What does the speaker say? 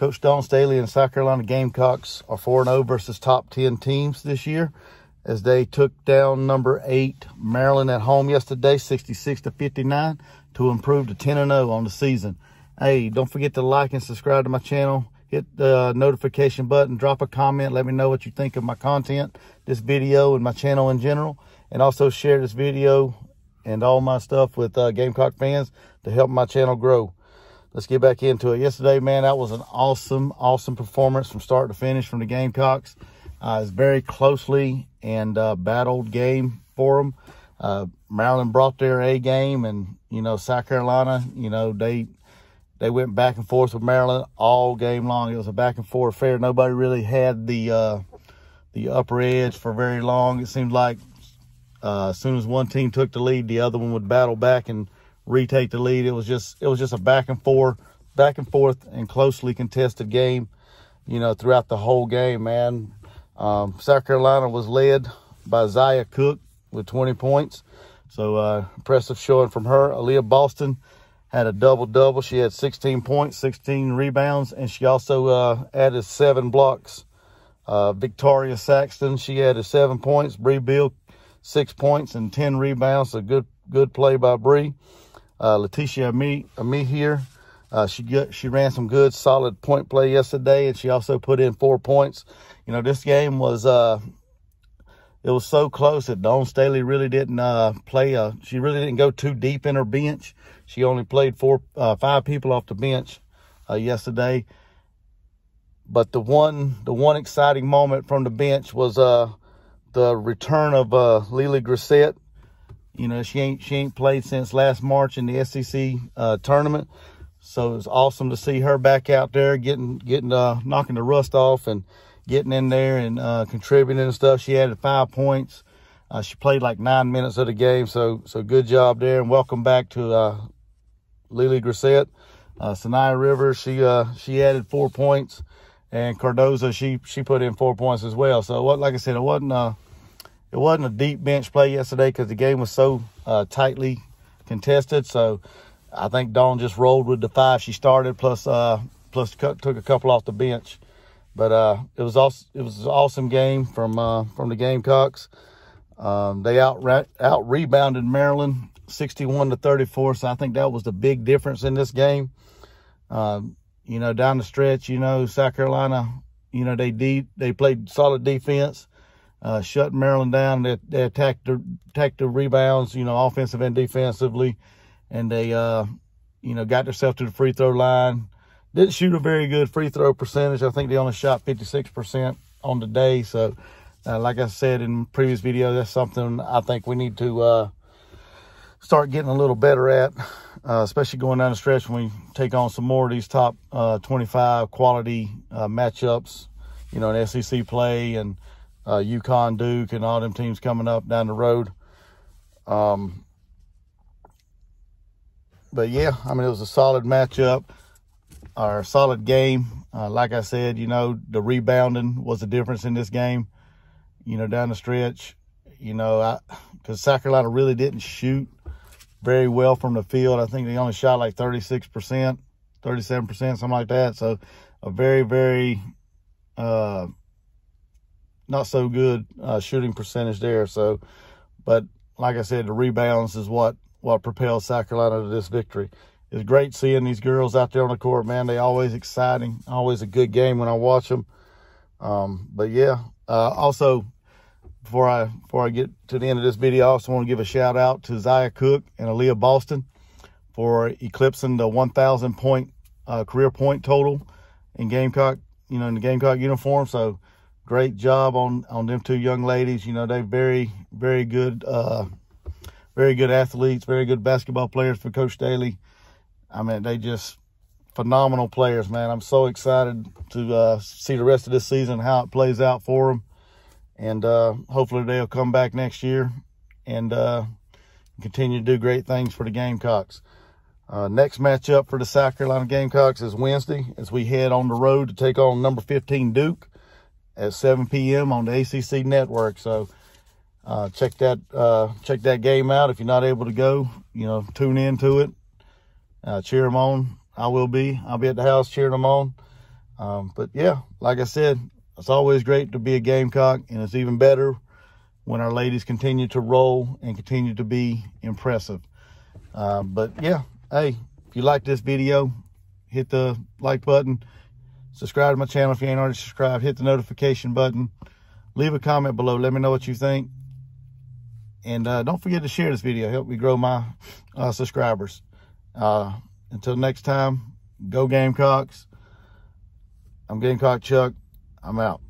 Coach Dawn Staley and South Carolina Gamecocks are 4-0 versus top 10 teams this year as they took down number eight Maryland at home yesterday, 66 to 59 to improve to 10 and 0 on the season. Hey, don't forget to like and subscribe to my channel. Hit the notification button, drop a comment, let me know what you think of my content, this video, and my channel in general. And also share this video and all my stuff with uh, Gamecock fans to help my channel grow. Let's get back into it. Yesterday, man, that was an awesome, awesome performance from start to finish from the Gamecocks. Uh, it's very closely and uh, battled game for them. Uh, Maryland brought their A game, and you know South Carolina, you know they they went back and forth with Maryland all game long. It was a back and forth affair. Nobody really had the uh, the upper edge for very long. It seemed like uh, as soon as one team took the lead, the other one would battle back and retake the lead. It was just it was just a back and forth, back and forth, and closely contested game. You know, throughout the whole game, man. Um, South Carolina was led by Zia Cooke with 20 points. So uh, impressive showing from her. Aliyah Boston had a double-double. She had 16 points, 16 rebounds, and she also uh, added seven blocks. Uh, Victaria Saxton, she added seven points. Brea Beal, six points and 10 rebounds. A good good play by Brea. Uh, Laeticia Ami, Amihere. Uh, she she ran some good, solid point play yesterday, and she also put in four points. You know, this game was uh, it was so close that Dawn Staley really didn't uh, play. Uh, she really didn't go too deep in her bench. She only played four, uh, five people off the bench uh, yesterday. But the one, the one exciting moment from the bench was uh, the return of uh, LeLe Grissett. You know, she ain't she ain't played since last March in the SEC uh, tournament. So it's awesome to see her back out there getting getting uh, knocking the rust off and getting in there and uh, contributing and stuff. She added five points. Uh, she played like nine minutes of the game, so so good job there. And welcome back to uh, LeLe Grissett. Uh, Saniya Rivers, she uh, she added four points, and Cardoso she she put in four points as well. So what, like I said, it wasn't a it wasn't a deep bench play yesterday because the game was so uh, tightly contested. So I think Dawn just rolled with the five she started plus uh plus took a couple off the bench. But uh, it was also it was an awesome game from uh, from the Gamecocks. Um, they out out rebounded Maryland 61 to 34. So I think that was the big difference in this game. Um, you know, down the stretch, you know, South Carolina, you know, they de- they played solid defense, uh, shut Maryland down. They, they attacked the attacked the rebounds, you know, offensive and defensively, and they uh, you know got themselves to the free throw line didn't shoot a very good free throw percentage. I think they only shot 56% on the day. So, uh, like I said in previous video, that's something I think we need to uh, start getting a little better at, uh, especially going down the stretch when we take on some more of these top uh, 25 quality matchups, you know, in SEC play and uh, UConn, Duke, and all them teams coming up down the road. Um, but yeah, I mean, it was a solid matchup our solid game. Uh, like I said, you know, the rebounding was the difference in this game, you know, down the stretch. You know, because South Carolina really didn't shoot very well from the field. I think they only shot like 36%, 37%, something like that. So a very, very uh, not so good uh, shooting percentage there. So, but like I said, the rebounds is what, what propelled South Carolina to this victory it's great seeing these girls out there on the court, man. They always exciting, always a good game when I watch them. Um, but yeah, uh, also before I before I get to the end of this video, I also want to give a shout out to Zia Cooke and Aliyah Boston for eclipsing the 1,000 point uh, career point total in Gamecock, you know, in the Gamecock uniform. So great job on on them two young ladies. You know, they're very very good, uh, very good athletes, very good basketball players for Coach Staley. I mean, they just phenomenal players, man. I'm so excited to uh, see the rest of this season, how it plays out for them. And uh, hopefully they'll come back next year and uh, continue to do great things for the Gamecocks. Uh, next matchup for the South Carolina Gamecocks is Wednesday as we head on the road to take on number 15 Duke at 7 p.m. on the ACC network. So uh, check that uh, check that game out. If you're not able to go, you know, tune in to it uh, cheer them on. I will be. I'll be at the house cheering them on. Um, but yeah, like I said, it's always great to be a Gamecock, and it's even better when our ladies continue to roll and continue to be impressive. Uh, but yeah, hey, if you like this video, hit the like button. Subscribe to my channel if you ain't already subscribed. Hit the notification button. Leave a comment below. Let me know what you think. And uh, don't forget to share this video. Help me grow my uh, subscribers. Uh, until next time, go Gamecocks. I'm Gamecock Chuck. I'm out.